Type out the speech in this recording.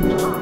Bye.